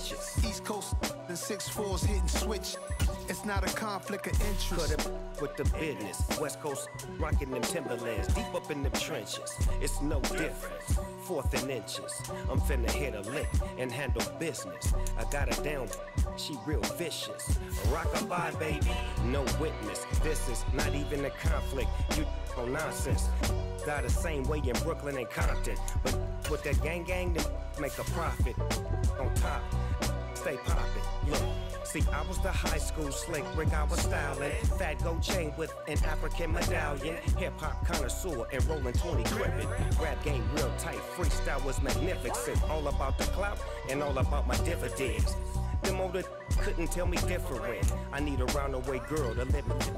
East Coast and six fours hitting switch. It's not a conflict of interest. Cut it with the business. West Coast rocking them Timberlands, deep up in the trenches. It's no difference. Fourth and inches. I'm finna hit a lick and handle business. I got her down, she real vicious. Rock a Rockabye, baby, no witness. This is not even a conflict. You on nonsense. Got the same way in Brooklyn and Compton. But with that gang gang, they make a profit. On top, stay poppin'. Look. See, I was the high school slick Rick, I was styling. Fat gold chain with an African medallion. Hip hop connoisseur and rolling 20 crippin'. Rap game real tight, freestyle was magnificent. All about the clout and all about my dividends. Them older couldn't tell me different. I need a roundaway girl to live with.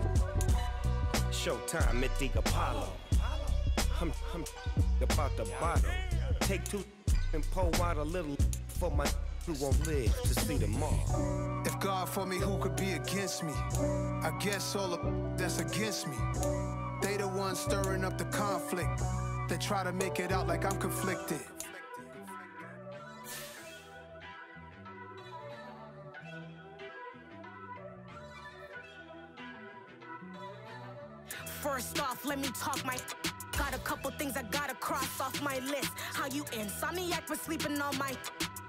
Showtime at the Apollo. I'm, I'm about the bottom. Take two and pour out a little for my who won't live to see tomorrow. If God for me, who could be against me? I guess all of that's against me. They the ones stirring up the conflict. They try to make it out like I'm conflicted. First off, let me talk my. Got a couple things I gotta cross off my list. How you insomniac for sleeping on my.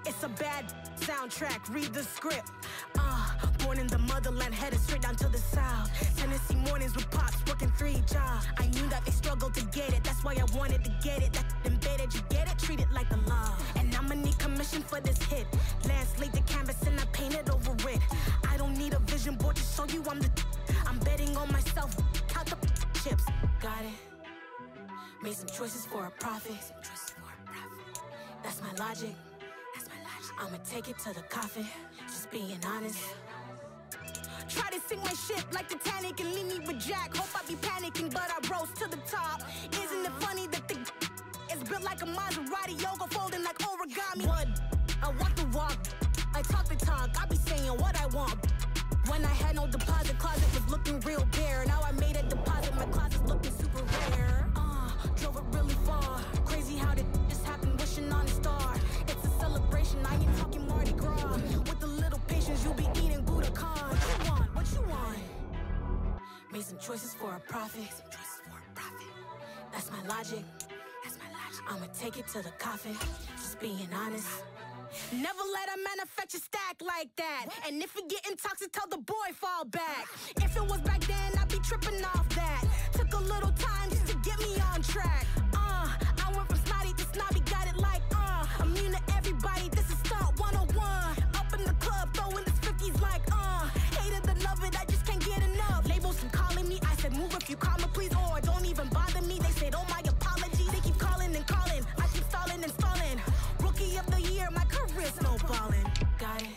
It's a bad soundtrack, read the script. Uh, born in the motherland, headed straight down to the south. Tennessee mornings with pops, working three jobs. I knew that they struggled to get it, that's why I wanted to get it. That embedded, you get it, treat it like a law. And I'ma need commission for this hit. Last laid the canvas and I painted over it. I don't need a vision board to show you I'm the. I'm betting on myself, count the chips. Got it. Made some choices for a profit. That's my logic. I'ma take it to the coffin, just being honest. Try to sink my ship like Titanic and leave me with Jack. Hope I be panicking, but I rose to the top. Isn't it funny that the is built like a Maserati, yoga folding like origami? What? I walk the walk, I talk the talk, I be saying what I want. When I had no deposit, closet was looking real bare. Now I made a deposit, my closet's looking super rare. Uh, drove it really far. Crazy how did this happen, wishing on a star. Celebration, I ain't talking Mardi Gras. With a little patience, you'll be eating Budokan. What you want? What you want? Made some choices for a profit. Some choices for a profit. That's my logic. That's my logic. I'ma take it to the coffin, just being honest. Never let a manufacture stack like that. And if it getting toxic, tell the boy fall back. If it was back then, I'd be tripping off that. Took a little time just to get me on track. Everybody, this is stunt 101. Up in the club, throwing this 50s like uh. Hated the love it, I just can't get enough. Labels keep calling me, I said move if you call me please, or don't even bother me. They said oh my apologies, they keep calling and calling. I keep stalling and stalling. Rookie of the year, my career's no ballin'. Got it.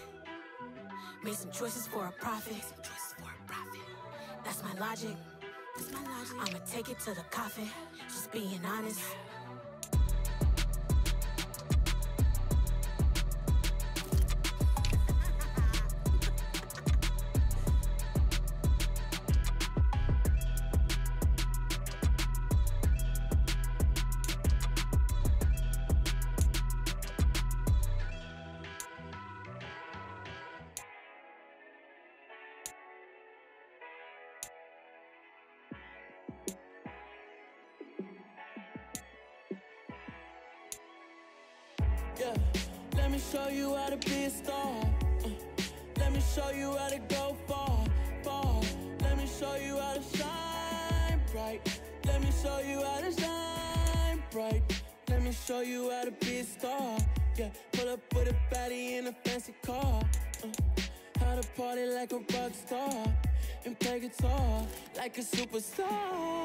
Made some choices for a profit. Some choices for a profit. That's my logic. That's my logic. I'ma take it to the coffin. Just being honest. Let me show you how to be a star. Uh, let me show you how to go far, far. Let me show you how to shine bright. Let me show you how to shine bright. Let me show you how to be a star. Yeah, pull up with a baddie in a fancy car. Uh, how to party like a rock star and play guitar like a superstar.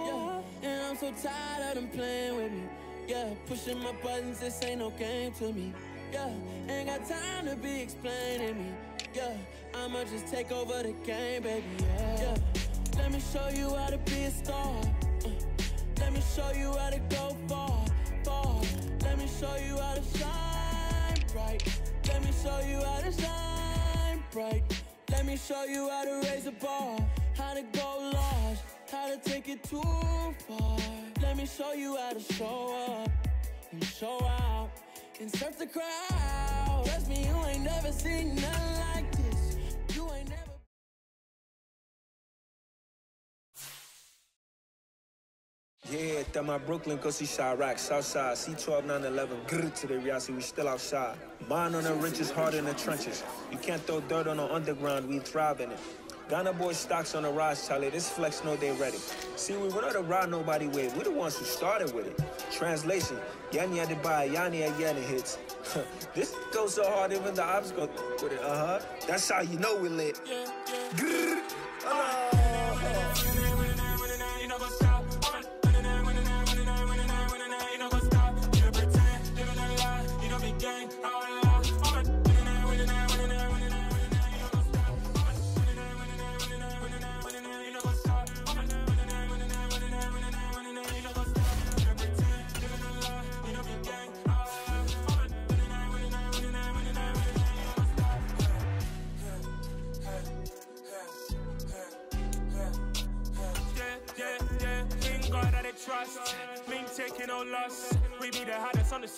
Yeah, and I'm so tired of them playing with me. Yeah, pushing my buttons, this ain't no game to me. Yeah, ain't got time to be explaining me. Yeah, I'ma just take over the game, baby. Yeah, yeah. let me show you how to be a star. Uh, let me show you how to go far, far. Let me show you how to shine bright. Let me show you how to shine bright. Let me show you how to raise a bar, how to go large, how to take it too far. Let me show you how to show up and show out and surf the crowd. Trust me, you ain't never seen nothing like this. You ain't never. Yeah, that my Brooklyn, go see Chirac, Southside, C12 911, grr to the reality, we still outside. Bond on the riches, hard in the trenches. You can't throw dirt on the underground, we thrive in it. Ghana boy stocks on the rise, Charlie. This flex know they ready. See, we were not to ride nobody with. We're the ones who started with it. Translation: Yanni had to buy Yanni at Yanni hits. this goes so hard, even the ops go with it. Uh huh. That's how you know we lit. Yeah, yeah. Grrr. Oh. trust.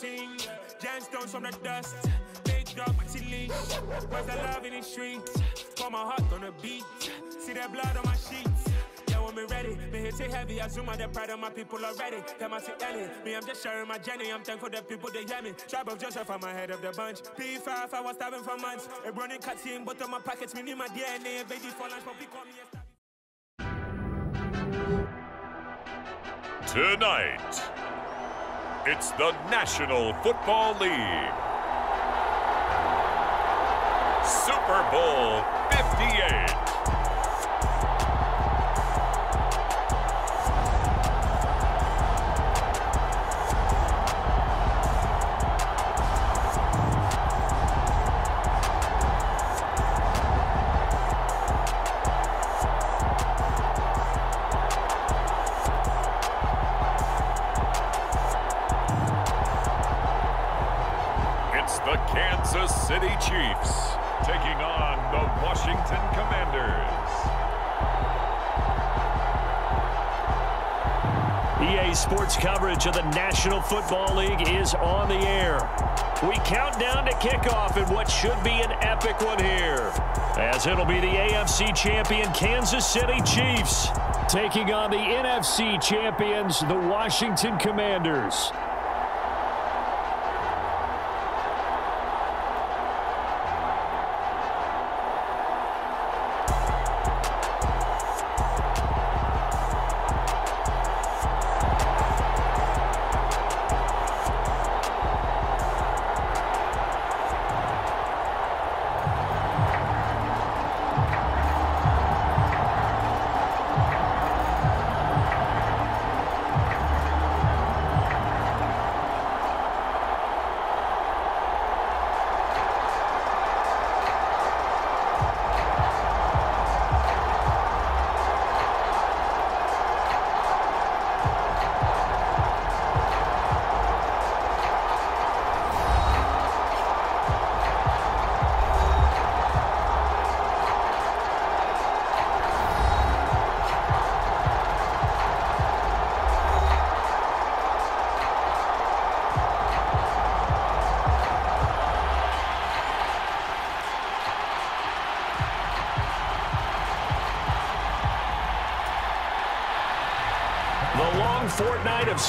Gemstones from the dust. Big dog, my leash. Where's the love in the streets? Pour my heart on the beat. See that blood on my sheets. Yeah, when me ready, me hit it heavy. I zoom out the pride of my people already. Them I see Ellie. Me, I'm just sharing my journey. I'm thankful the people they hear me. Tribe of Joseph, I'm ahead of the bunch. P5, I was starving for months. A running cutscene, but on my pockets, me need my DNA. Baby for lunch, but we call me a star. Tonight, it's the National Football League. Super Bowl 58. Football League is on the air. We count down to kickoff in what should be an epic one here. As it'll be the AFC champion Kansas City Chiefs taking on the NFC champions, the Washington Commanders.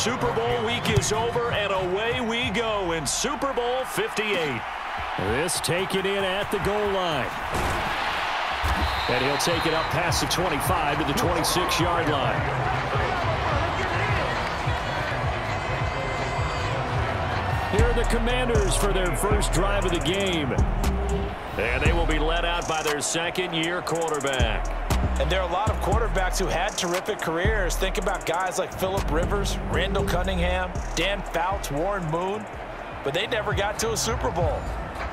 Super Bowl week is over, and away we go in Super Bowl 58. This taken in at the goal line. And he'll take it up past the 25 to the 26-yard line. Here are the Commanders for their first drive of the game. And they will be led out by their second-year quarterback. And there are a lot of quarterbacks who had terrific careers. Think about guys like Philip Rivers, Randall Cunningham, Dan Fouts, Warren Moon. But they never got to a Super Bowl.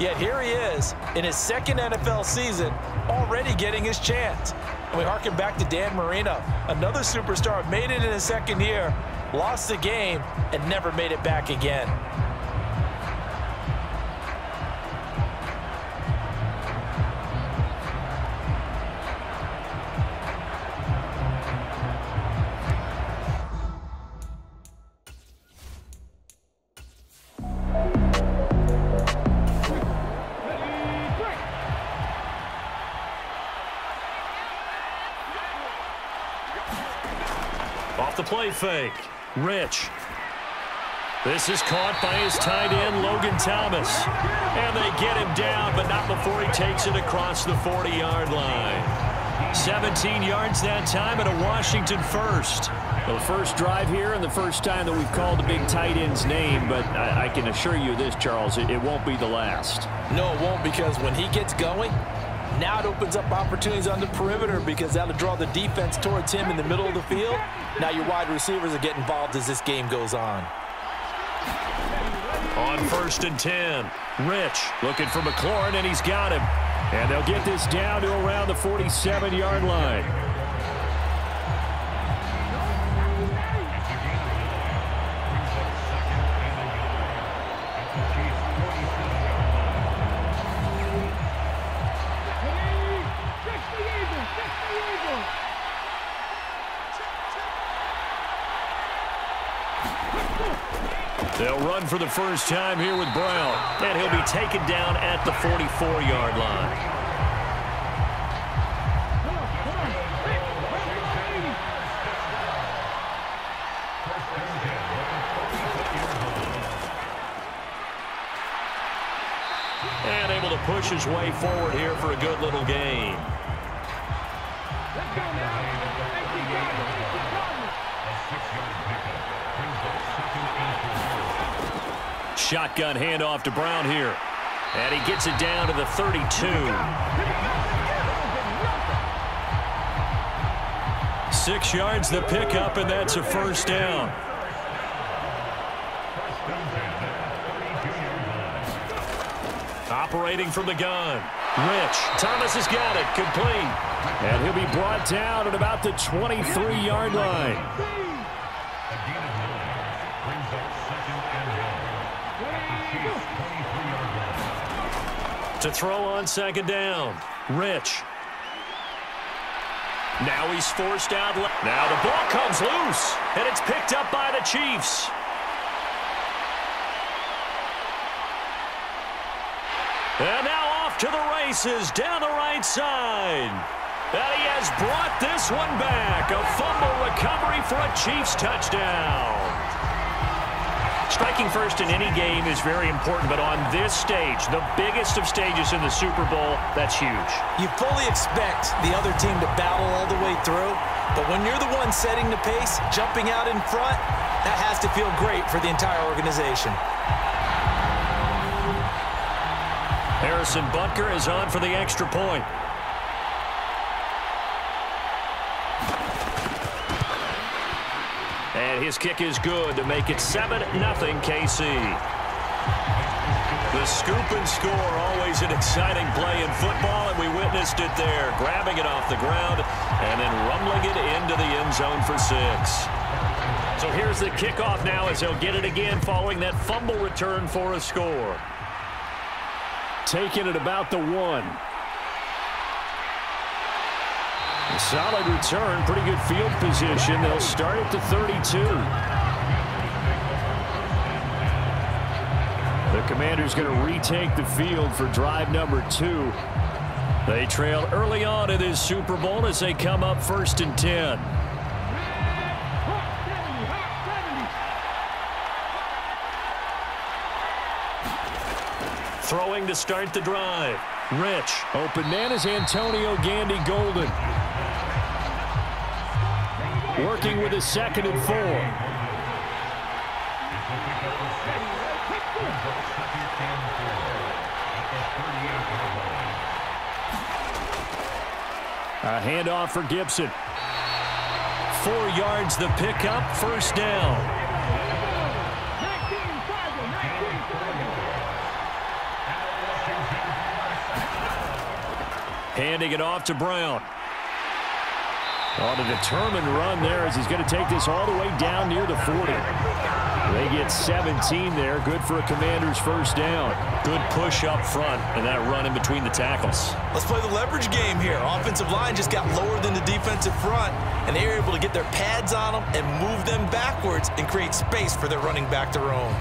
Yet here he is in his second NFL season, already getting his chance. And we harken back to Dan Marino, another superstar, made it in his second year, lost the game, and never made it back again. Fake. Rich. This is caught by his tight end, Logan Thomas. And they get him down, but not before he takes it across the 40-yard line. 17 yards that time and a Washington first. The first drive here and the first time that we've called the big tight end's name, but I, I can assure you this, Charles, it, it won't be the last. No, it won't because when he gets going, now it opens up opportunities on the perimeter because that'll draw the defense towards him in the middle of the field. Now your wide receivers are getting involved as this game goes on. On first and 10, Rich looking for McLaurin, and he's got him. And they'll get this down to around the 47-yard line. The first time here with Brown. And he'll be taken down at the 44-yard line. And able to push his way forward here for a good little gain. Shotgun handoff to Brown here. And he gets it down to the 32. Six yards the pickup, and that's a first down. Operating from the gun. Rich. Thomas has got it. Complete. And he'll be brought down at about the 23-yard line. To throw on second down. Rich. Now he's forced out. Now the ball comes loose, and it's picked up by the Chiefs. And now off to the races down the right side. And he has brought this one back. A fumble recovery for a Chiefs touchdown. Striking first in any game is very important, but on this stage, the biggest of stages in the Super Bowl, that's huge. You fully expect the other team to battle all the way through, but when you're the one setting the pace, jumping out in front, that has to feel great for the entire organization. Harrison Butker is on for the extra point. His kick is good to make it 7-0 KC. The scoop and score, always an exciting play in football, and we witnessed it there, grabbing it off the ground and then rumbling it into the end zone for six. So here's the kickoff now as they'll get it again following that fumble return for a score. Taking it about the one. Solid return, pretty good field position. They'll start at the 32. The Commanders going to retake the field for drive number two. They trail early on in this Super Bowl as they come up first and 10. Throwing to start the drive. Rich. Open man is Antonio Gandy Golden. Working with his second and four. A handoff for Gibson. Four yards the pickup, first down. Handing it off to Brown. On a determined run there as he's going to take this all the way down near the 40. They get 17 there. Good for a commander's first down. Good push up front and that run in between the tackles. Let's play the leverage game here. Offensive line just got lower than the defensive front, and they were able to get their pads on them and move them backwards and create space for their running back to roam.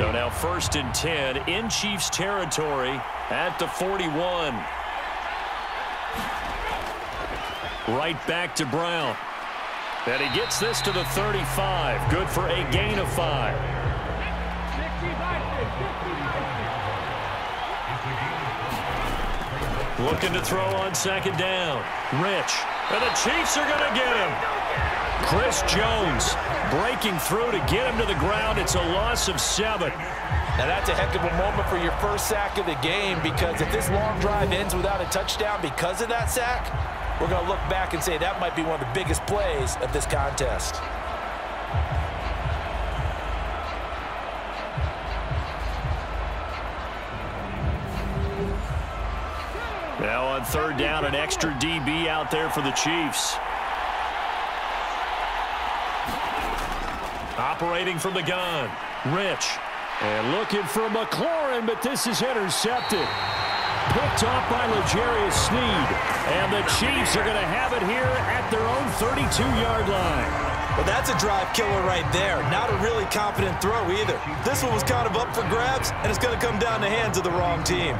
So now first and 10 in Chiefs territory at the 41. Right back to Brown. And he gets this to the 35. Good for a gain of five. Looking to throw on second down. Rich. And the Chiefs are going to get him. Chris Jones breaking through to get him to the ground. It's a loss of seven. Now that's a heck of a moment for your first sack of the game because if this long drive ends without a touchdown because of that sack, we're going to look back and say that might be one of the biggest plays of this contest. Now on third down, an extra DB out there for the Chiefs. Operating from the gun, Rich. And looking for McLaurin, but this is intercepted. Picked off by L'Jarius Sneed. And the Chiefs are going to have it here at their own 32-yard line. Well, that's a drive killer right there. Not a really confident throw either. This one was kind of up for grabs, and it's going to come down the hands of the wrong team.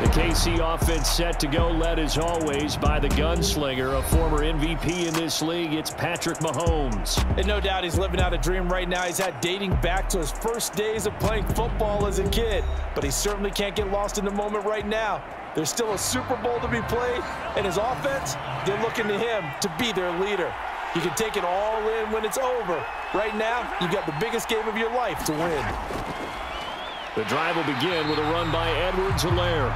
The KC offense set to go, led as always by the gunslinger, a former MVP in this league. It's Patrick Mahomes. And no doubt he's living out a dream right now. He's had dating back to his first days of playing football as a kid. But he certainly can't get lost in the moment right now. There's still a Super Bowl to be played, and his offense, they're looking to him to be their leader. You can take it all in when it's over. Right now, you've got the biggest game of your life to win. The drive will begin with a run by Edwards-Helaire.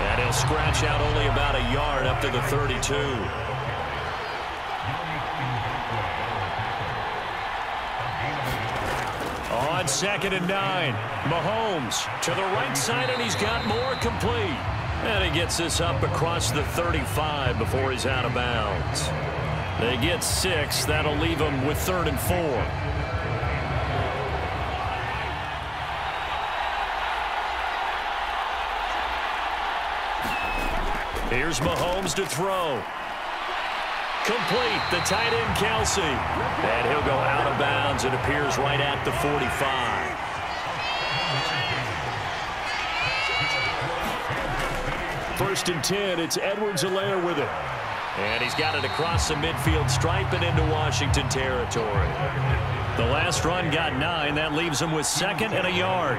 And he'll scratch out only about a yard up to the 32. On second and nine, Mahomes to the right side, and he's got Moore complete. And he gets this up across the 35 before he's out of bounds. They get six. That'll leave them with third and four. Here's Mahomes to throw. Complete, the tight end, Kelce. And he'll go out of bounds. It appears right at the 45. First and 10, it's Edwards-Helaire with it. And he's got it across the midfield stripe and into Washington territory. The last run got nine. That leaves him with second and a yard.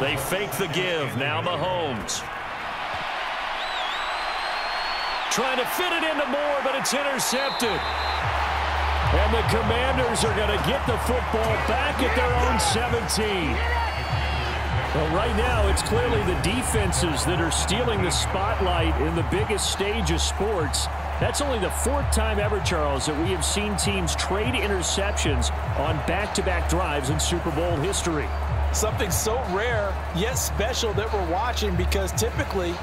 They fake the give. Now Mahomes. Trying to fit it into Moore, but it's intercepted. And the Commanders are going to get the football back at their own 17. Well, right now, it's clearly the defenses that are stealing the spotlight in the biggest stage of sports. That's only the fourth time ever, Charles, that we have seen teams trade interceptions on back-to-back -back drives in Super Bowl history. Something so rare, yet special that we're watching because typically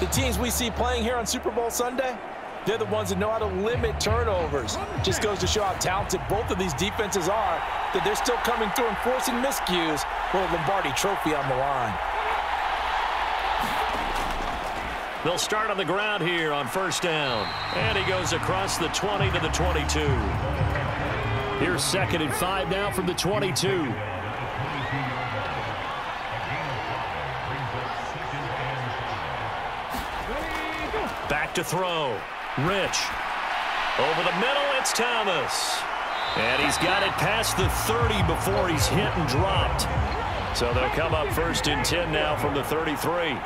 the teams we see playing here on Super Bowl Sunday, they're the ones that know how to limit turnovers. Just goes to show how talented both of these defenses are, that they're still coming through and forcing miscues with a Lombardi trophy on the line. They'll start on the ground here on first down. And he goes across the 20 to the 22. Here's second and five now from the 22. To throw. Rich. Over the middle, it's Thomas. And he's got it past the 30 before he's hit and dropped. So they'll come up first and 10 now from the 33.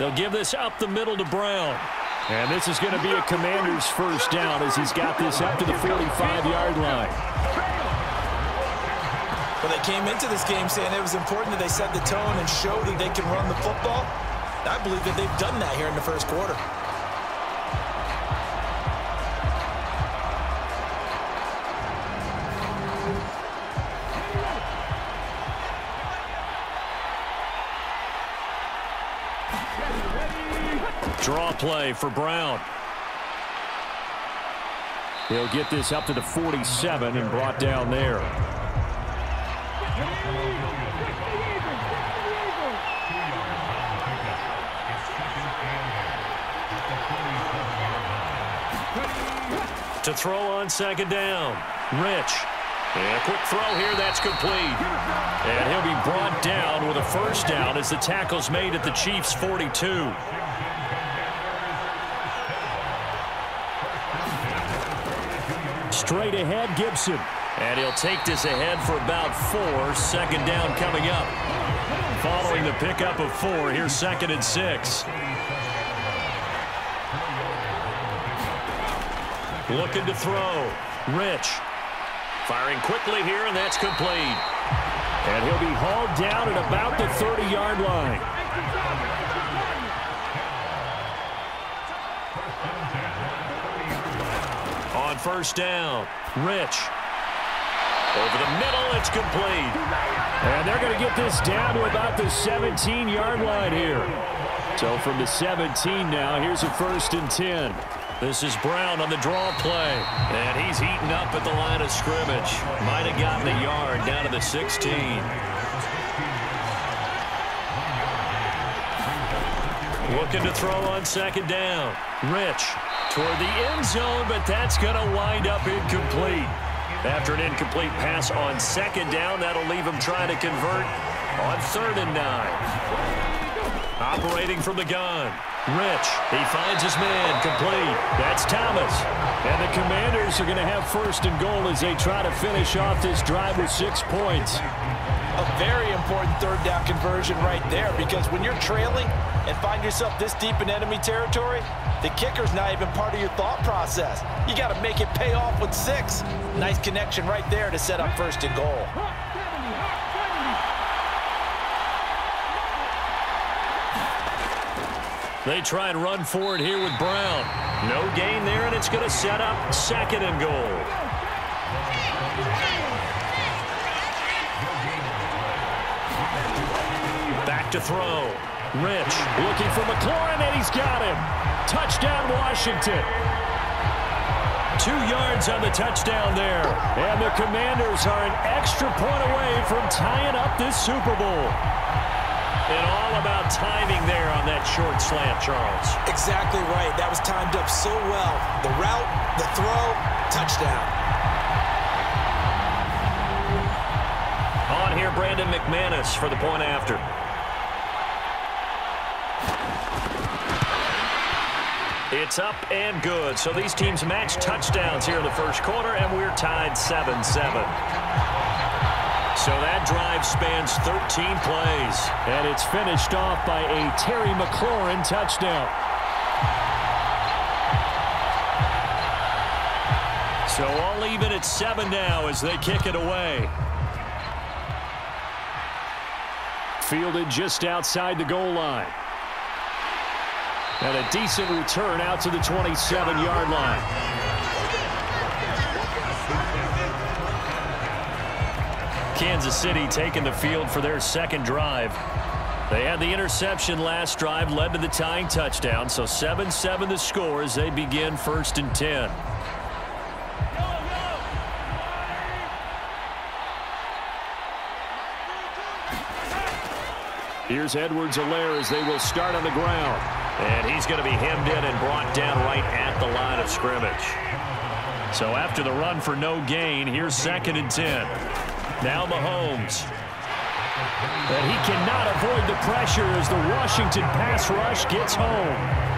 They'll give this up the middle to Brown. And this is going to be a commander's first down as he's got this up to the 45-yard line. Well, they came into this game saying it was important that they set the tone and show that they can run the football. I believe that they've done that here in the first quarter. Draw play for Brown. He'll get this up to the 47 and brought down there. To throw on second down. Rich. And a quick throw here, that's complete. And he'll be brought down with a first down as the tackle's made at the Chiefs' 42. Straight ahead, Gibson. And he'll take this ahead for about four. Second down coming up. Following the pickup of four, here's second and six. Looking to throw. Rich. Firing quickly here, and that's complete. And he'll be hauled down at about the 30-yard line. On first down, Rich. Over the middle, it's complete. And they're going to get this down to about the 17-yard line here. So from the 17 now, here's a first and 10. This is Brown on the draw play. And he's eaten up at the line of scrimmage. Might have gotten a yard down to the 16. Looking to throw on second down. Rich toward the end zone, but that's going to wind up incomplete. After an incomplete pass on second down, that'll leave him trying to convert on third and nine. Operating from the gun. Rich, he finds his man, complete. That's Thomas. And the Commanders are going to have first and goal as they try to finish off this drive with six points. A very important third down conversion right there because when you're trailing and find yourself this deep in enemy territory, the kicker's not even part of your thought process. You got to make it pay off with six. Nice connection right there to set up first and goal. They try and run forward here with Brown. No gain there, and it's going to set up second and goal. To throw. Rich looking for McLaurin, and he's got him. Touchdown, Washington. Two yards on the touchdown there. And the Commanders are an extra point away from tying up this Super Bowl. And all about timing there on that short slant, Charles. Exactly right. That was timed up so well. The route, the throw, touchdown. On here, Brandon McManus for the point after. It's up and good. So these teams match touchdowns here in the first quarter, and we're tied 7-7. So that drive spans 13 plays. And it's finished off by a Terry McLaurin touchdown. So all even at seven now as they kick it away. Fielded just outside the goal line. And a decent return out to the 27-yard line. Kansas City taking the field for their second drive. They had the interception last drive, led to the tying touchdown. So 7-7 the score as they begin first and 10. Here's Edwards-Helaire as they will start on the ground. And he's going to be hemmed in and brought down right at the line of scrimmage. So after the run for no gain, here's second and 10. Now Mahomes. But he cannot avoid the pressure as the Washington pass rush gets home.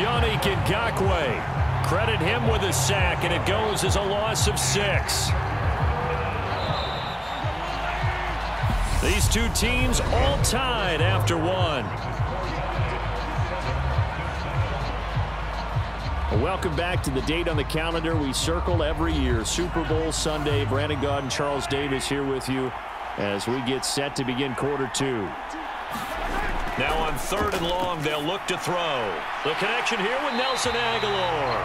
Yannick Ngakoue. Credit him with a sack, and it goes as a loss of six. These two teams all tied after one. Welcome back to the date on the calendar we circle every year. Super Bowl Sunday. Brandon Gaudin and Charles Davis here with you as we get set to begin quarter two. Now on third and long, they'll look to throw. The connection here with Nelson Agholor.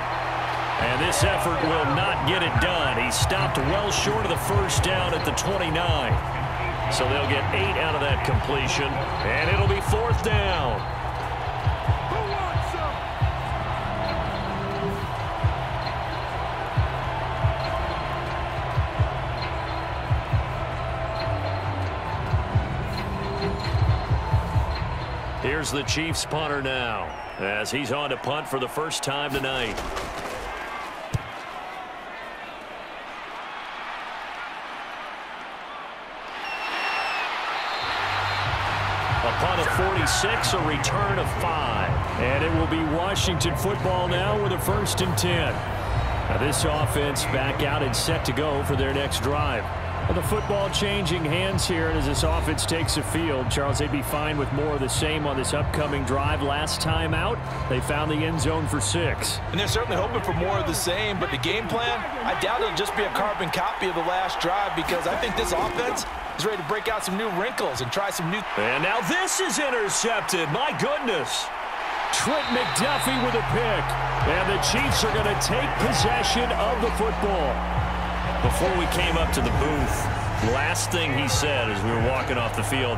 And this effort will not get it done. He stopped well short of the first down at the 29. So they'll get eight out of that completion, and it'll be fourth down. Here's the Chiefs punter now as he's on to punt for the first time tonight. Upon a 46, a return of five. And it will be Washington football now with a first and 10. Now this offense back out and set to go for their next drive. Well, the football changing hands here and as this offense takes the field. Charles, they'd be fine with more of the same on this upcoming drive. Last time out, they found the end zone for six. And they're certainly hoping for more of the same, but the game plan, I doubt it'll just be a carbon copy of the last drive because I think this offense is ready to break out some new wrinkles and try some new... And now this is intercepted. My goodness. Trent McDuffie with a pick. And the Chiefs are going to take possession of the football. Before we came up to the booth, last thing he said as we were walking off the field,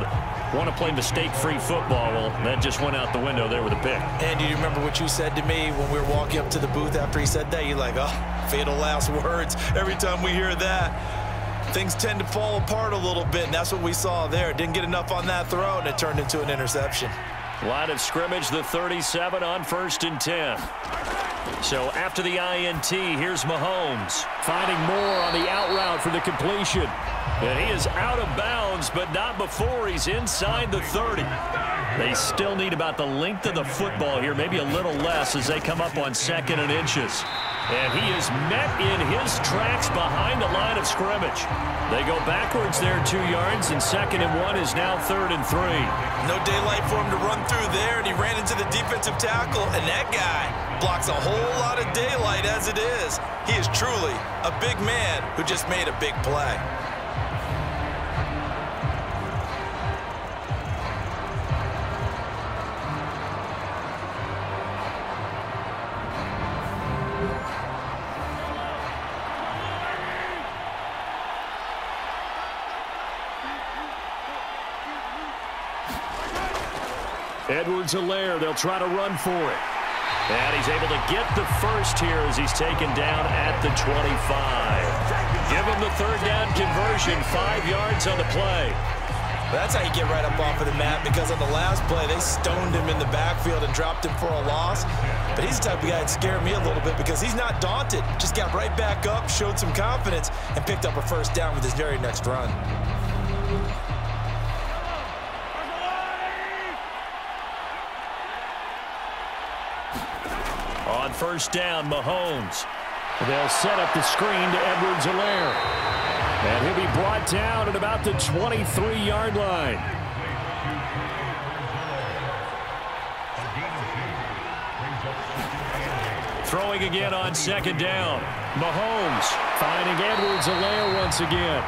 want to play mistake-free football. Well, that just went out the window there with a pick. And do you remember what you said to me when we were walking up to the booth after he said that? You're like, oh, fatal last words. Every time we hear that, things tend to fall apart a little bit, and that's what we saw there. Didn't get enough on that throw, and it turned into an interception. Line of scrimmage, the 37 on first and 10. So after the INT, here's Mahomes. Finding Moore on the out route for the completion. And he is out of bounds, but not before he's inside the 30. They still need about the length of the football here, maybe a little less as they come up on second and inches. And he is met in his tracks behind the line of scrimmage. They go backwards there two yards, and second and one is now third and three. No daylight for him to run through there, and he ran into the defensive tackle, and that guy blocks a whole lot of daylight as it is. He is truly a big man who just made a big play. Edwards-Helaire, they'll try to run for it. And he's able to get the first here as he's taken down at the 25. Give him the third down conversion, five yards on the play. That's how you get right up off of the mat because on the last play, they stoned him in the backfield and dropped him for a loss. But he's the type of guy that scared me a little bit because he's not daunted. Just got right back up, showed some confidence, and picked up a first down with his very next run. First down, Mahomes. They'll set up the screen to Edwards-Helaire. And he'll be brought down at about the 23-yard line. Throwing again on second down. Mahomes finding Edwards-Helaire once again.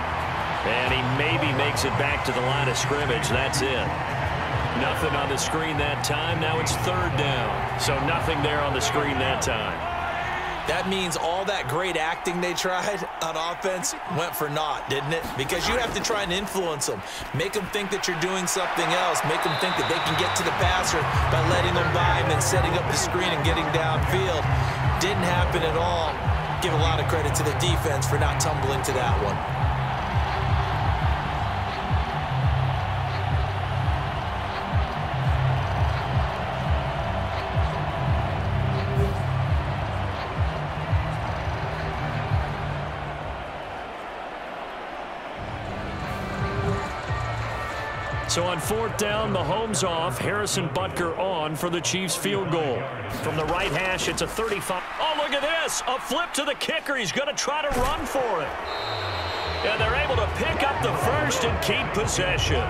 And he maybe makes it back to the line of scrimmage. That's it. Nothing on the screen that time. Now it's third down. So nothing there on the screen that time. That means all that great acting they tried on offense went for naught, didn't it? Because you have to try and influence them. Make them think that you're doing something else. Make them think that they can get to the passer by letting them by and then setting up the screen and getting downfield. Didn't happen at all. Give a lot of credit to the defense for not tumbling to that one. So on fourth down, Mahomes off, Harrison Butker on for the Chiefs field goal. From the right hash, it's a 35. Oh, look at this. A flip to the kicker. He's going to try to run for it. And they're able to pick up the first and keep possession.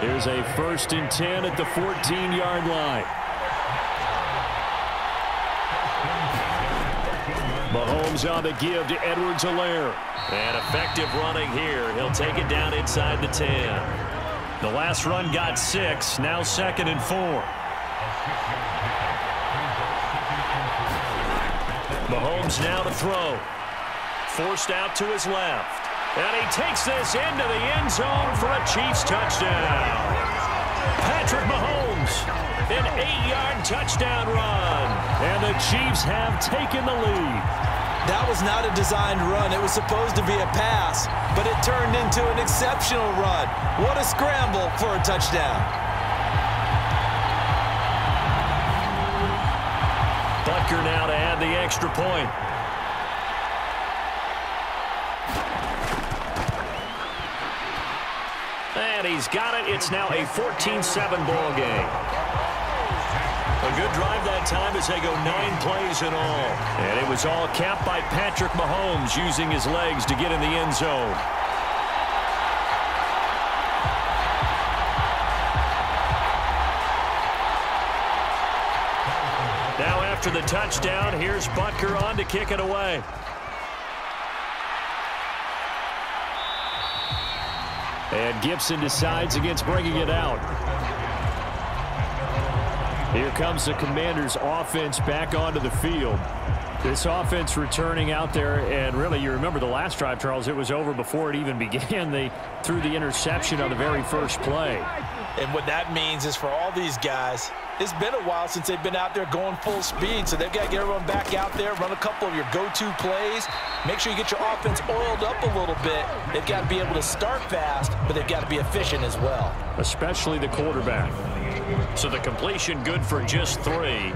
Here's a first and 10 at the 14-yard line. Mahomes on the give to Edwards-Helaire. And effective running here. He'll take it down inside the 10. The last run got six. Now second and four. Mahomes now to throw. Forced out to his left. And he takes this into the end zone for a Chiefs touchdown. Patrick Mahomes, an eight-yard touchdown run. And the Chiefs have taken the lead. That was not a designed run. It was supposed to be a pass, but it turned into an exceptional run. What a scramble for a touchdown. Butker now to add the extra point. And he he's got it. It's now a 14-7 ball game. Good drive that time as they go nine plays in all. And it was all capped by Patrick Mahomes using his legs to get in the end zone. Now after the touchdown, here's Butker on to kick it away. And Gibson decides against bringing it out. Here comes the Commanders' offense back onto the field. This offense returning out there, and really, you remember the last drive, Charles, it was over before it even began. They threw the interception on the very first play. And what that means is for all these guys, it's been a while since they've been out there going full speed, so they've got to get everyone back out there, run a couple of your go-to plays, make sure you get your offense oiled up a little bit. They've got to be able to start fast, but they've got to be efficient as well. Especially the quarterback. So the completion good for just three.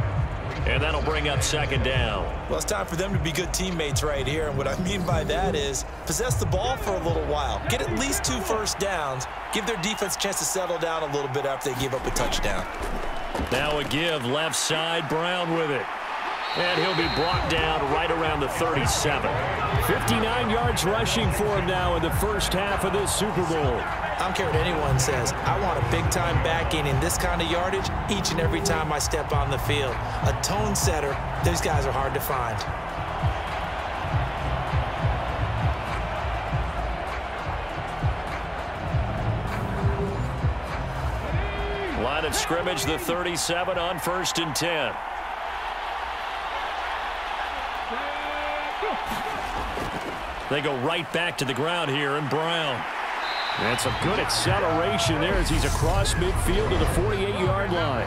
And that'll bring up second down. Well, it's time for them to be good teammates right here. And what I mean by that is possess the ball for a little while. Get at least two first downs. Give their defense a chance to settle down a little bit after they give up a touchdown. Now a give left side. Brown with it. And he'll be brought down right around the 37. 59 yards rushing for him now in the first half of this Super Bowl. I don't care what anyone says. I want a big-time backing in this kind of yardage each and every time I step on the field. A tone setter, those guys are hard to find. Line of scrimmage, the 37 on first and 10. They go right back to the ground here, and Brown. That's a good acceleration there as he's across midfield to the 48-yard line.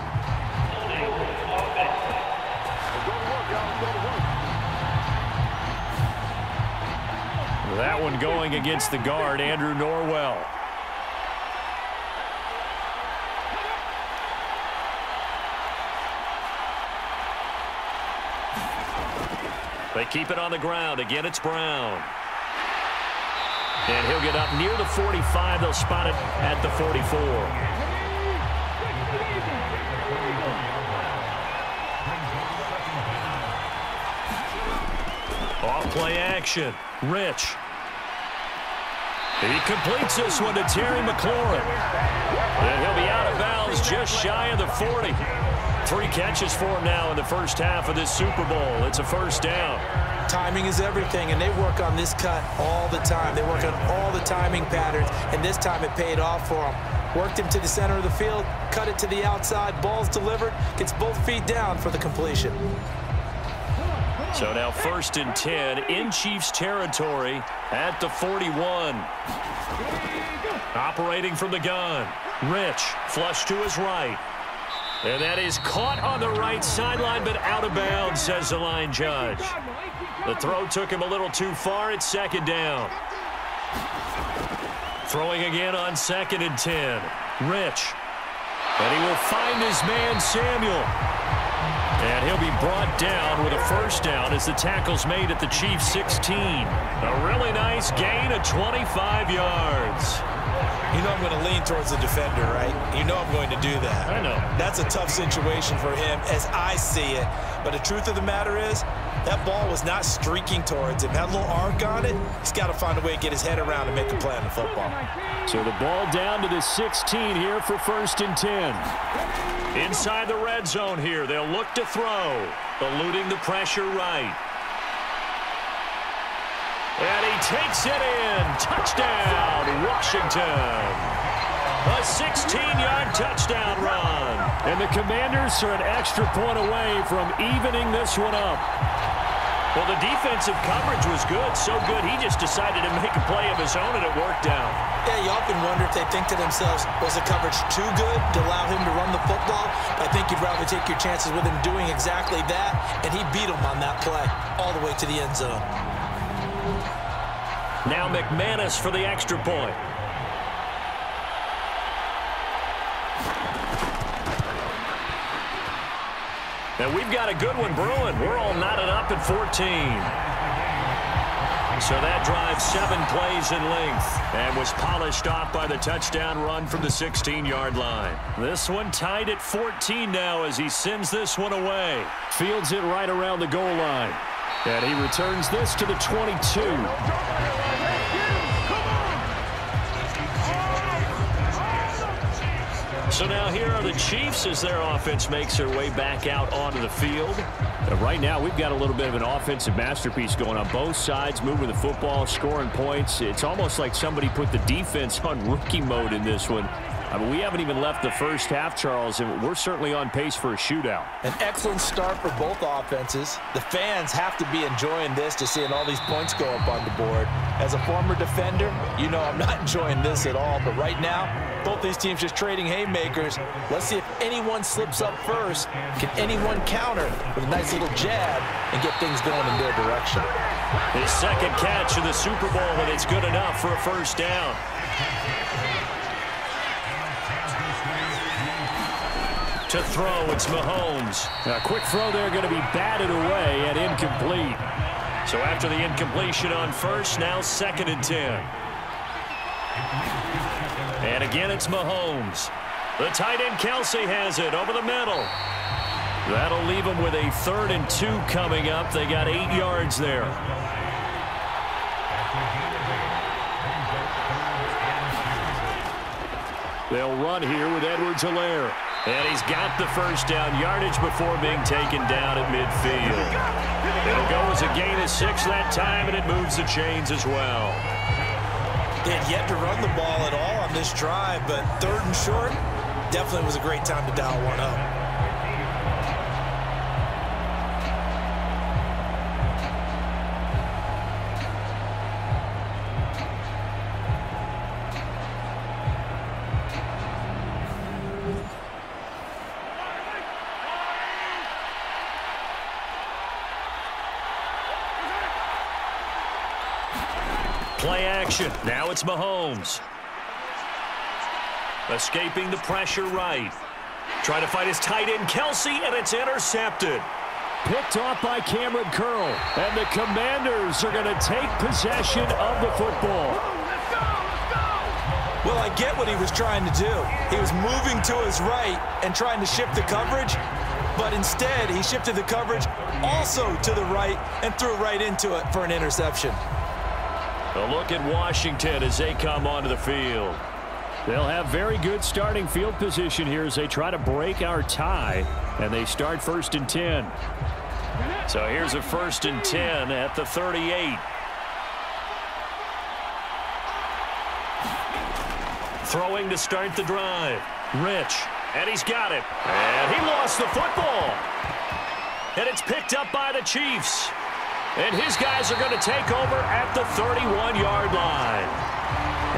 That one going against the guard, Andrew Norwell. They keep it on the ground. Again, it's Brown. And he'll get up near the 45. They'll spot it at the 44. Off play action. Rich. He completes this one to Terry McLaurin. And he'll be out of bounds just shy of the 40. Three catches for him now in the first half of this Super Bowl. It's a first down. Timing is everything, and they work on this cut all the time. They work on all the timing patterns, and this time it paid off for them. Worked him to the center of the field, cut it to the outside, ball's delivered, gets both feet down for the completion. So now first and 10 in Chiefs territory at the 41. Operating from the gun. Rich, flush to his right. And that is caught on the right sideline, but out of bounds, says the line judge. The throw took him a little too far. It's second down. Throwing again on second and 10. Rich. And he will find his man, Samuel. And he'll be brought down with a first down as the tackle's made at the Chiefs 16. A really nice gain of 25 yards. You know I'm going to lean towards the defender, right? You know I'm going to do that. I know. That's a tough situation for him as I see it. But the truth of the matter is, that ball was not streaking towards him. Had a little arc on it. He's got to find a way to get his head around and make a play on the football. So the ball down to the 16 here for first and 10. Inside the red zone here. They'll look to throw. Eluding the pressure right. And he takes it in. Touchdown, Washington. A 16-yard touchdown run. And the Commanders are an extra point away from evening this one up. Well, the defensive coverage was good, so good he just decided to make a play of his own, and it worked out. Yeah, you often wonder if they think to themselves, was the coverage too good to allow him to run the football? I think you'd rather take your chances with him doing exactly that, and he beat him on that play all the way to the end zone. Now McManus for the extra point. And we've got a good one brewing. We're all knotted up at 14. So that drive seven plays in length and was polished off by the touchdown run from the 16-yard line. This one tied at 14 now as he sends this one away. Fields it right around the goal line. And he returns this to the 22. So now here are the Chiefs as their offense makes their way back out onto the field. right now, we've got a little bit of an offensive masterpiece going on both sides, moving the football, scoring points. It's almost like somebody put the defense on rookie mode in this one. I mean, we haven't even left the first half, Charles, and we're certainly on pace for a shootout. An excellent start for both offenses. The fans have to be enjoying this to seeing all these points go up on the board. As a former defender, you know I'm not enjoying this at all, but right now, both these teams just trading haymakers. Let's see if anyone slips up first. Can anyone counter with a nice little jab and get things going in their direction? His second catch in the Super Bowl, and it's good enough for a first down. To throw. It's Mahomes. A quick throw there going to be batted away and incomplete. So after the incompletion on first, now second and 10. And again, it's Mahomes. The tight end Kelce, has it over the middle. That'll leave them with a third and two coming up. They got eight yards there. They'll run here with Edwards-Helaire. And he's got the first down yardage before being taken down at midfield. It'll go as a gain of six that time, and it moves the chains as well. They had yet to run the ball at all on this drive, but third and short, definitely was a great time to dial one up. Action. Now it's Mahomes. Escaping the pressure right. Trying to fight his tight end, Kelce, and it's intercepted. Picked off by Kamren Curl. And the Commanders are going to take possession of the football. Well, I get what he was trying to do. He was moving to his right and trying to shift the coverage, but instead he shifted the coverage also to the right and threw right into it for an interception. A look at Washington as they come onto the field. They'll have very good starting field position here as they try to break our tie, and they start first and 10. So here's a first and 10 at the 38. Throwing to start the drive. Rich. And he's got it. And he lost the football. And it's picked up by the Chiefs. And his guys are going to take over at the 31-yard line.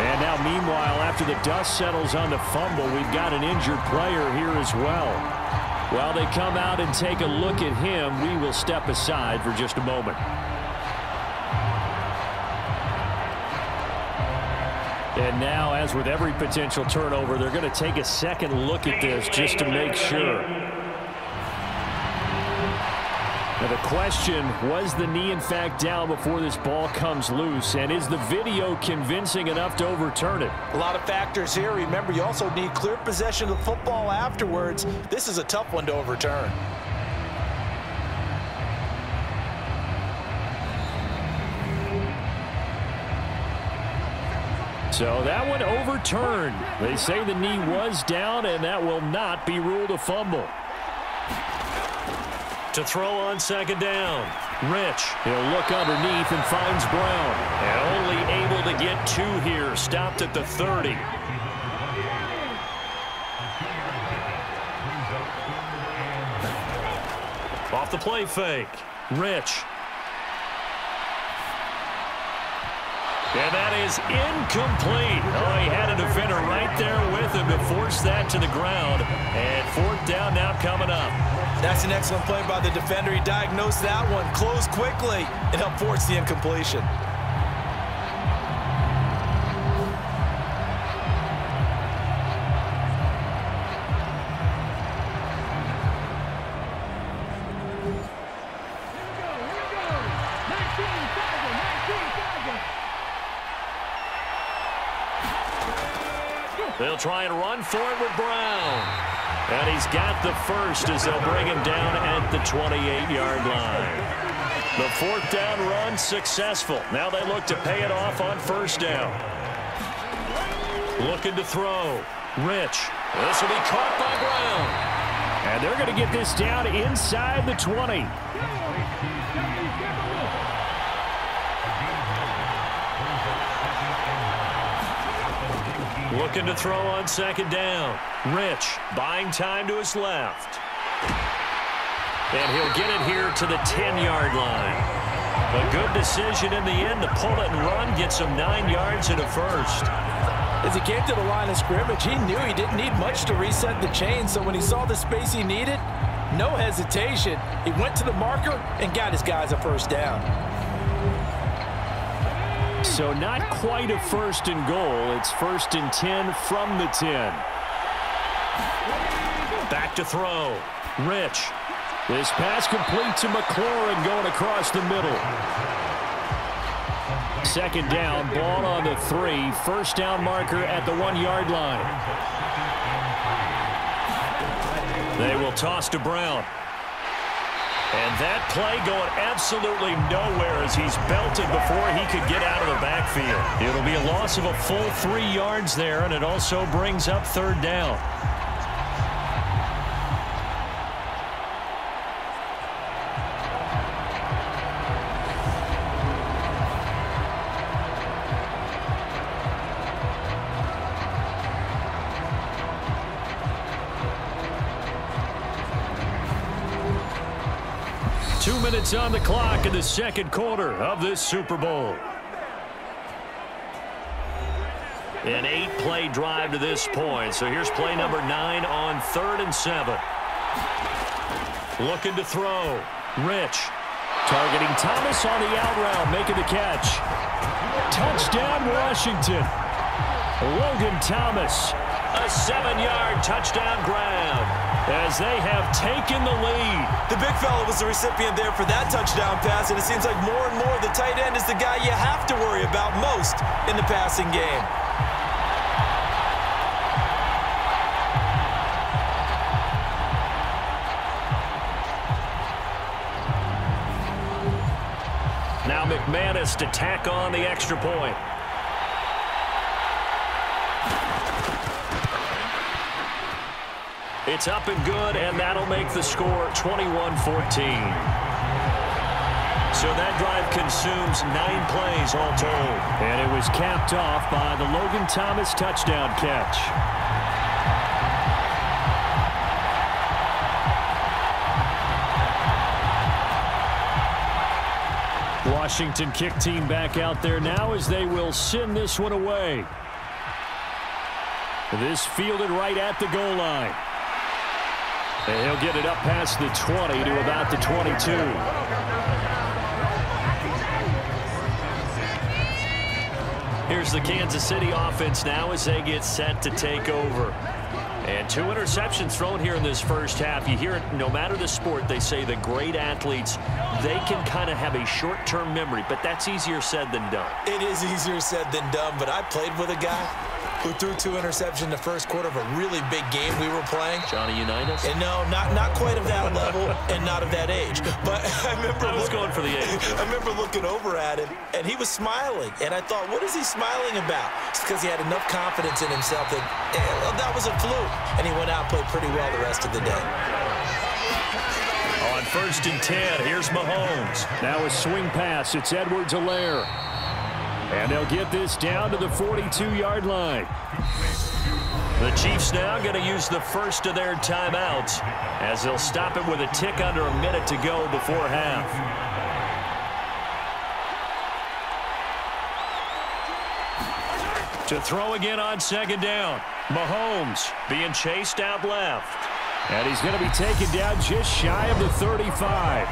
And now, meanwhile, after the dust settles on the fumble, we've got an injured player here as well. While they come out and take a look at him, we will step aside for just a moment. And now, as with every potential turnover, they're going to take a second look at this just to make sure. Now the question, was the knee in fact down before this ball comes loose? And is the video convincing enough to overturn it? A lot of factors here. Remember, you also need clear possession of the football afterwards. This is a tough one to overturn. So that one overturned. They say the knee was down, and that will not be ruled a fumble to throw on second down. Rich. He'll look underneath and finds Brown. And only able to get two here. Stopped at the 30. Off the play fake. Rich. And is incomplete. Oh, he had a defender right there with him to force that to the ground. And fourth down now coming up. That's an excellent play by the defender. He diagnosed that one, closed quickly, and helped force the incompletion. First as they'll bring him down at the 28-yard line. The fourth down run successful. Now they look to pay it off on first down. Looking to throw. Rich. This will be caught by Brown. And they're going to get this down inside the 20. Looking to throw on second down. Rich buying time to his left. And he'll get it here to the 10-yard line. A good decision in the end to pull it and run, get some nine yards and a first. As he came to the line of scrimmage, he knew he didn't need much to reset the chain, so when he saw the space he needed, no hesitation. He went to the marker and got his guys a first down. So not quite a first and goal. It's first and 10 from the 10. Back to throw. Rich. This pass complete to McLaurin going across the middle. Second down, ball on the three. First down marker at the one-yard line. They will toss to Brown. And that play going absolutely nowhere as he's belted before he could get out of the backfield. It'll be a loss of a full three yards there, and it also brings up third down. Minutes on the clock in the second quarter of this Super Bowl. An eight-play drive to this point. So here's play number nine on third and seven. Looking to throw. Rich. Targeting Thomas on the out route, making the catch. Touchdown, Washington. Logan Thomas. A seven-yard touchdown grab as they have taken the lead. The big fella was the recipient there for that touchdown pass, and it seems like more and more the tight end is the guy you have to worry about most in the passing game. Now McManus to tack on the extra point. It's up and good, and that'll make the score 21-14. So that drive consumes nine plays all told. And it was capped off by the Logan Thomas touchdown catch. Washington kick team back out there now as they will send this one away. This fielded right at the goal line. And he'll get it up past the 20 to about the 22. Here's the Kansas City offense now as they get set to take over. And two interceptions thrown here in this first half. You hear it no matter the sport, they say the great athletes, they can kind of have a short-term memory, but that's easier said than done. It is easier said than done, but I played with a guy who threw two interceptions in the first quarter of a really big game we were playing. Johnny Unitas? And no, not not quite of that level and not of that age. But I remember I was look, going for the age. I remember looking over at him, and he was smiling. And I thought, what is he smiling about? It's because he had enough confidence in himself that eh, well, that was a fluke. And he went out and played pretty well the rest of the day. On first and 10, here's Mahomes. Now a swing pass. It's Edwards-Helaire. And they'll get this down to the 42-yard line. The Chiefs now going to use the first of their timeouts as they'll stop it with a tick under a minute to go before half. To throw again on second down. Mahomes being chased out left. And he's going to be taken down just shy of the 35.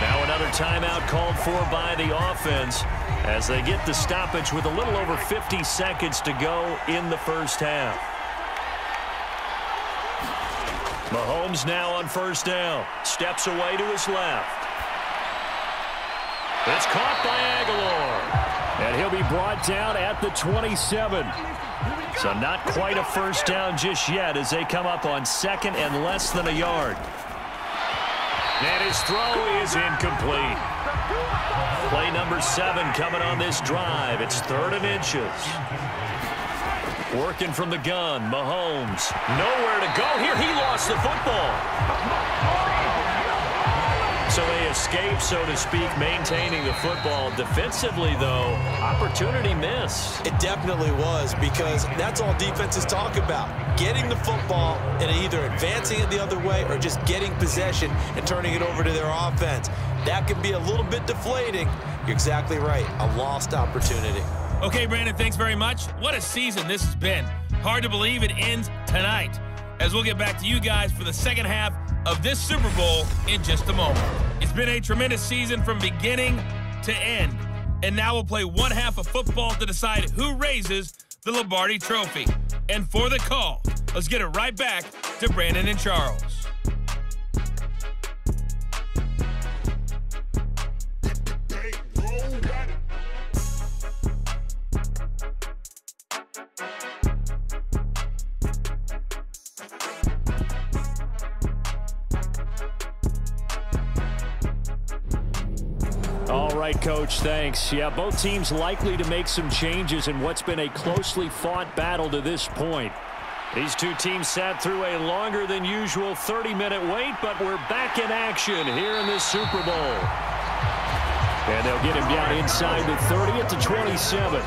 Now another timeout called for by the offense as they get the stoppage with a little over 50 seconds to go in the first half. Mahomes now on first down. Steps away to his left. It's caught by Agholor. And he'll be brought down at the 27. So not quite a first down just yet as they come up on second and less than a yard. And his throw is incomplete. Play number seven coming on this drive. It's third and inches. Working from the gun, Mahomes. Nowhere to go here. He lost the football. So they escape, so to speak, maintaining the football. Defensively, though, opportunity miss. It definitely was because that's all defenses talk about. Getting the football and either advancing it the other way or just getting possession and turning it over to their offense. That can be a little bit deflating. You're exactly right. A lost opportunity. Okay, Brandon, thanks very much. What a season this has been. Hard to believe it ends tonight. As we'll get back to you guys for the second half of this Super Bowl in just a moment. It's been a tremendous season from beginning to end. And now we'll play one half of football to decide who raises the Lombardi Trophy. And for the call, let's get it right back to Brandon and Charles. Coach. Thanks. Yeah, both teams likely to make some changes in what's been a closely fought battle to this point. These two teams sat through a longer than usual 30-minute wait, but we're back in action here in this Super Bowl. And they'll get him down inside the 30 at the 27.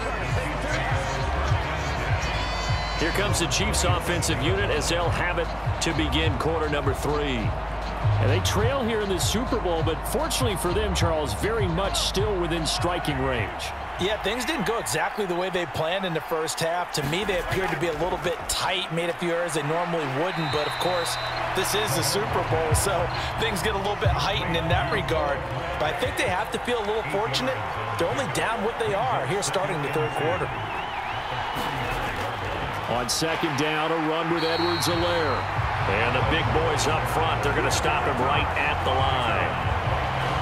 Here comes the Chiefs offensive unit as they'll have it to begin quarter number three. And they trail here in the Super Bowl, but fortunately for them, Charles, very much still within striking range. Yeah, things didn't go exactly the way they planned in the first half. To me, they appeared to be a little bit tight, made a few errors they normally wouldn't. But, of course, this is the Super Bowl, so things get a little bit heightened in that regard. But I think they have to feel a little fortunate. They're only down what they are here starting the third quarter. On second down, a run with Edwards-Helaire. And the big boys up front, they're going to stop him right at the line.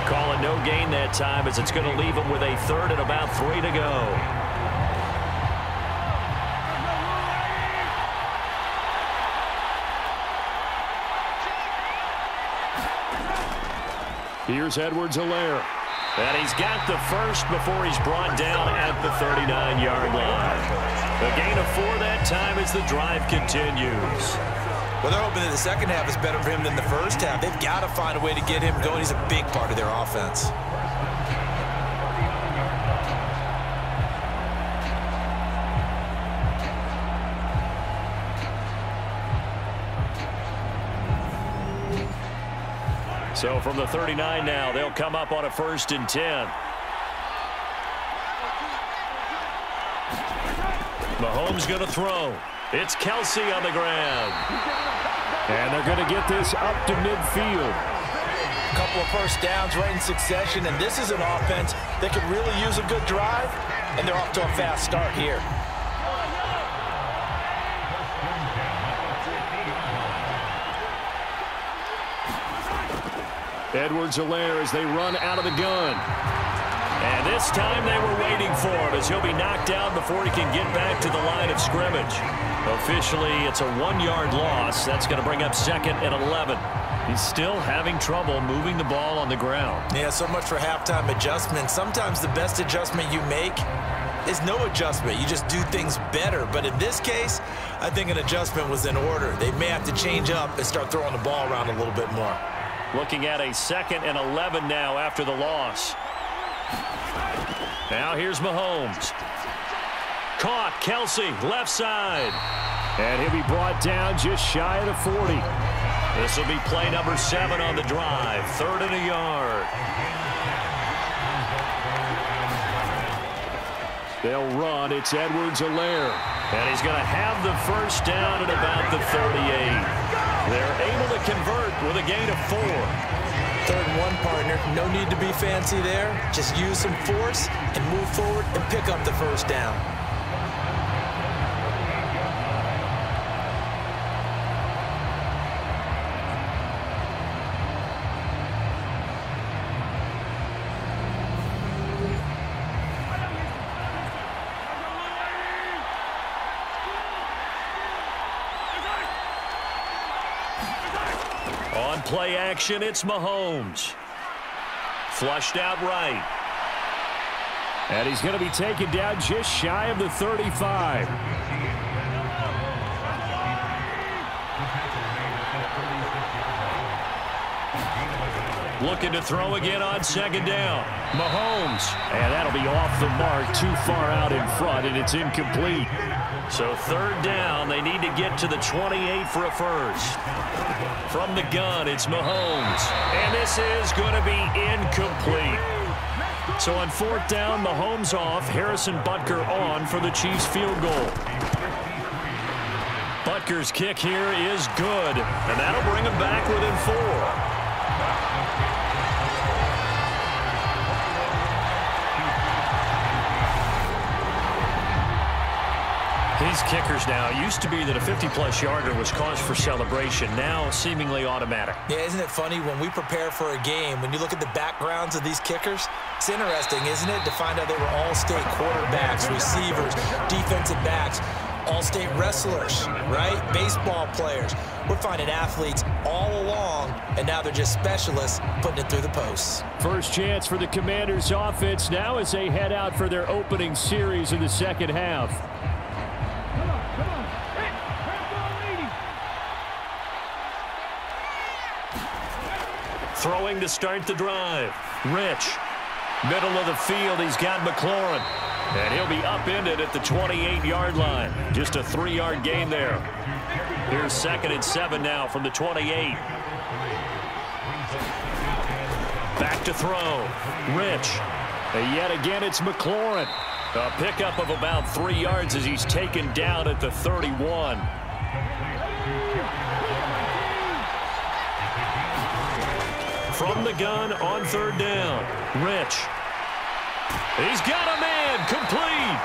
Calling no gain that time as it's going to leave him with a third and about three to go. Here's Edwards-Helaire. And he's got the first before he's brought down at the 39-yard line. A gain of four that time as the drive continues. Well, they're hoping that the second half is better for him than the first half. They've got to find a way to get him going. He's a big part of their offense. So from the 39 now, they'll come up on a first and 10. Mahomes going to throw. It's Kelce on the ground. And they're going to get this up to midfield. A couple of first downs right in succession, and this is an offense that could really use a good drive, and they're off to a fast start here. Edwards-Helaire as they run out of the gun. This time they were waiting for him as he'll be knocked down before he can get back to the line of scrimmage. Officially, it's a one-yard loss. That's going to bring up second and 11. He's still having trouble moving the ball on the ground. Yeah, so much for halftime adjustment. Sometimes the best adjustment you make is no adjustment. You just do things better. But in this case, I think an adjustment was in order. They may have to change up and start throwing the ball around a little bit more. Looking at a second and 11 now after the loss. Now here's Mahomes. Caught, Kelce, left side. And he'll be brought down just shy of the 40. This will be play number seven on the drive. Third and a yard. They'll run. It's Edwards-Helaire. And he's going to have the first down at about the 38. They're able to convert with a gain of four. Third and one partner. No need to be fancy there. Just use some force and move forward and pick up the first down. Play action. It's Mahomes. Flushed out right. And he's going to be taken down just shy of the 35. Looking to throw again on second down. Mahomes. And that'll be off the mark, too far out in front, and it's incomplete. So third down, they need to get to the 28 for a first. From the gun, it's Mahomes. And this is going to be incomplete. So on fourth down, Mahomes off, Harrison Butker on for the Chiefs field goal. Butker's kick here is good, and that'll bring him back within four. These kickers now, it used to be that a 50-plus yarder was cause for celebration, now seemingly automatic. Yeah, isn't it funny when we prepare for a game, when you look at the backgrounds of these kickers, it's interesting, isn't it, to find out they were all-state quarterbacks, receivers, defensive backs, all-state wrestlers, right? Baseball players. We're finding athletes all along, and now they're just specialists putting it through the posts. First chance for the Commanders offense now as they head out for their opening series in the second half. Throwing to start the drive. Rich. Middle of the field, he's got McLaurin. And he'll be upended at the 28-yard line. Just a three-yard gain there. Here's second and seven now from the 28. Back to throw. Rich. And yet again, it's McLaurin. A pickup of about three yards as he's taken down at the 31. From the gun on third down. Rich. He's got a man complete.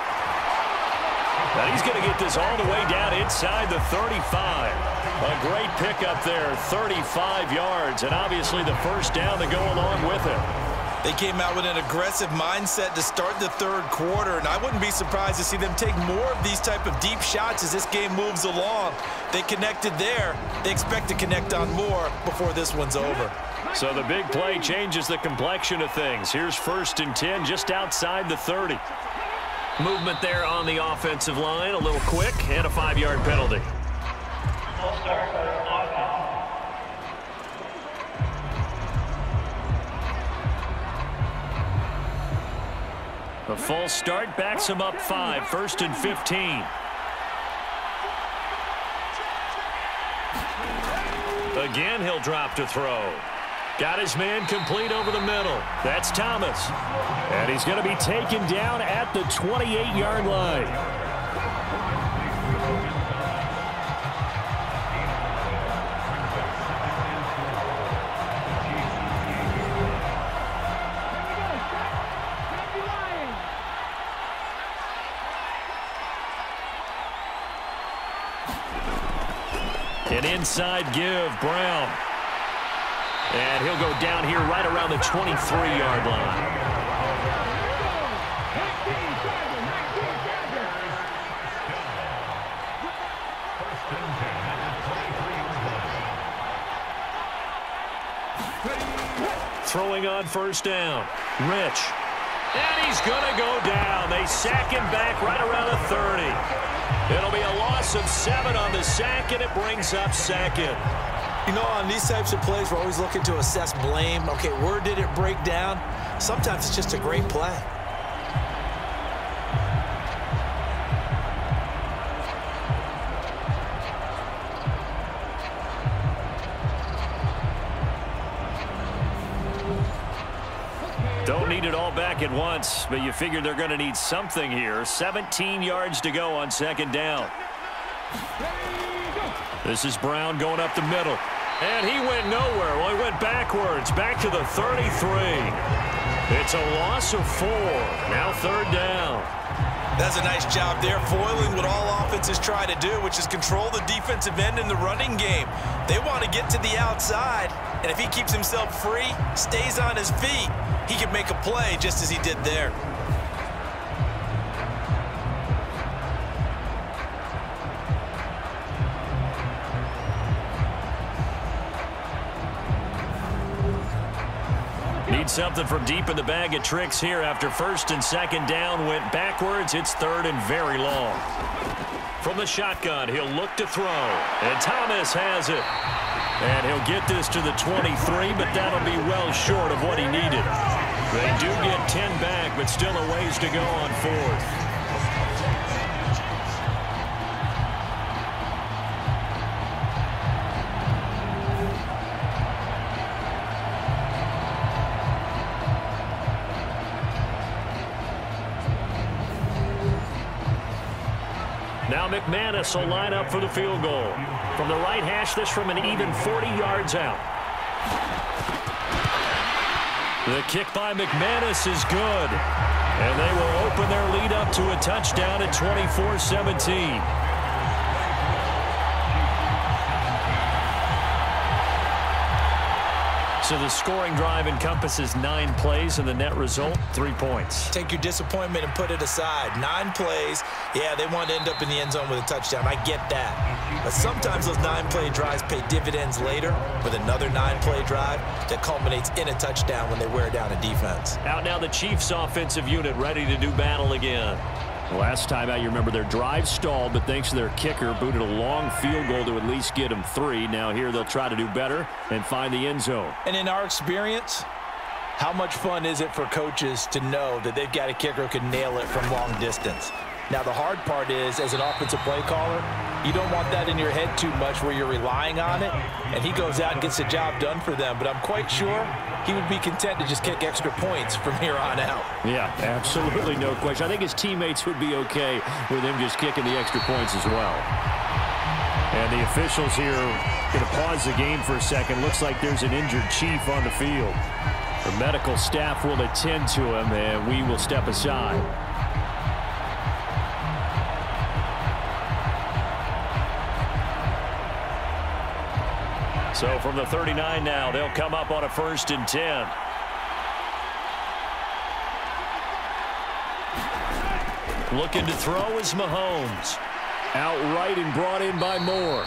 And he's going to get this all the way down inside the 35. A great pickup there, 35 yards, and obviously the first down to go along with it. They came out with an aggressive mindset to start the third quarter, and I wouldn't be surprised to see them take more of these type of deep shots as this game moves along. They connected there. They expect to connect on more before this one's over. So the big play changes the complexion of things. Here's first and 10 just outside the 30. Movement there on the offensive line, a little quick, and a five-yard penalty. A false start backs him up five, first and 15. Again, he'll drop to throw. Got his man complete over the middle. That's Thomas. And he's going to be taken down at the 28-yard line. Inside give, Brown. And he'll go down here right around the 23-yard line. Throwing on first down. Rich. And he's going to go down. They sack him back right around the 30. It'll be a loss of seven on the sack, and it brings up second. You know, on these types of plays, we're always looking to assess blame. Okay, where did it break down? Sometimes it's just a great play. Don't need it all back at once, but you figure they're going to need something here. 17 yards to go on second down. This is Brown going up the middle. And he went nowhere. Well, he went backwards, back to the 33. It's a loss of four. Now third down. That's a nice job there, foiling what all offenses try to do, which is control the defensive end in the running game. They want to get to the outside, and if he keeps himself free, stays on his feet, he can make a play just as he did there. Need something from deep in the bag of tricks here after first and second down went backwards. It's third and very long. From the shotgun, he'll look to throw. And Thomas has it. And he'll get this to the 23, but that'll be well short of what he needed. They do get 10 back, but still a ways to go on fourth. Now McManus will line up for the field goal. From the right hash, this from an even 40 yards out. The kick by McManus is good. And they will open their lead up to a touchdown at 24-17. So the scoring drive encompasses nine plays, and the net result, three points. Take your disappointment and put it aside. Nine plays, yeah, they want to end up in the end zone with a touchdown. I get that. But sometimes those nine-play drives pay dividends later with another nine-play drive that culminates in a touchdown when they wear down a defense. Out now the Chiefs offensive unit ready to do battle again. Last time out, you remember their drive stalled, but thanks to their kicker, booted a long field goal to at least get them three. Now here they'll try to do better and find the end zone. And in our experience, how much fun is it for coaches to know that they've got a kicker who can nail it from long distance? Now, the hard part is, as an offensive play caller, you don't want that in your head too much where you're relying on it, and he goes out and gets the job done for them. But I'm quite sure he would be content to just kick extra points from here on out. Yeah, absolutely no question. I think his teammates would be okay with him just kicking the extra points as well. And the officials here going to pause the game for a second. Looks like there's an injured Chief on the field. The medical staff will attend to him, and we will step aside. So from the 39 now, they'll come up on a first and 10. Looking to throw is Mahomes. Outright and brought in by Moore.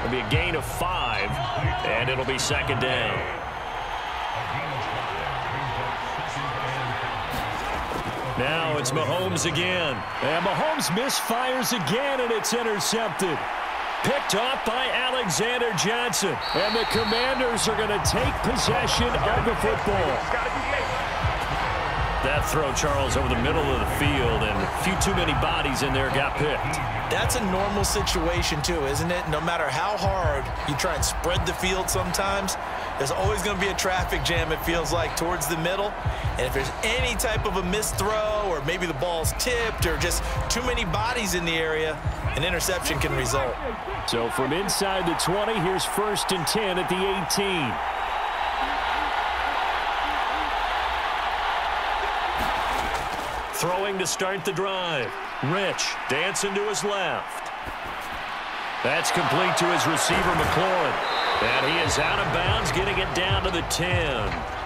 It'll be a gain of five, and it'll be second down. Now it's Mahomes again. And Mahomes misfires again, and it's intercepted. Picked off by Alexander Johnson. And the Commanders are going to take possession of the football. That throw, Charles, over the middle of the field, and a few too many bodies in there got picked. That's a normal situation, too, isn't it? No matter how hard you try and spread the field sometimes, there's always going to be a traffic jam, it feels like, towards the middle. And if there's any type of a missed throw or maybe the ball's tipped or just too many bodies in the area, an interception can result. So from inside the 20, here's first and 10 at the 18. Throwing to start the drive. Rich dancing to his left. That's complete to his receiver, McLaurin. And he is out of bounds, getting it down to the 10.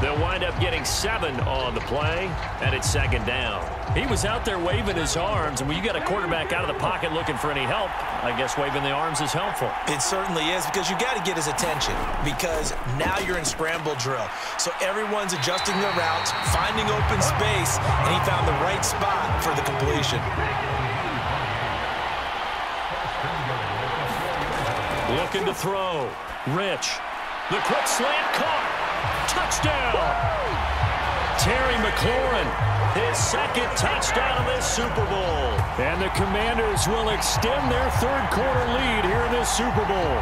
They'll wind up getting seven on the play, and it's second down. He was out there waving his arms, and when you got a quarterback out of the pocket looking for any help, I guess waving the arms is helpful. It certainly is because you got to get his attention because now you're in scramble drill. So everyone's adjusting their routes, finding open space, and he found the right spot for the completion. Looking to throw. Rich. The quick slant caught. Touchdown! Terry McLaurin, his second touchdown of this Super Bowl. And the Commanders will extend their third quarter lead here in this Super Bowl.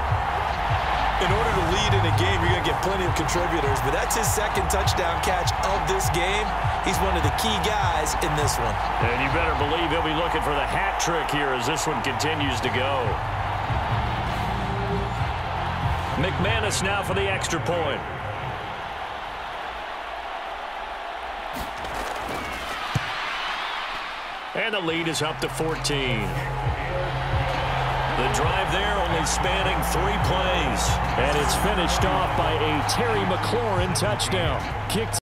In order to lead in a game, you're going to get plenty of contributors, but that's his second touchdown catch of this game. He's one of the key guys in this one. And you better believe he'll be looking for the hat trick here as this one continues to go. McManus now for the extra point. And the lead is up to 14. The drive there only spanning three plays. And it's finished off by a Terry McLaurin touchdown. Kicked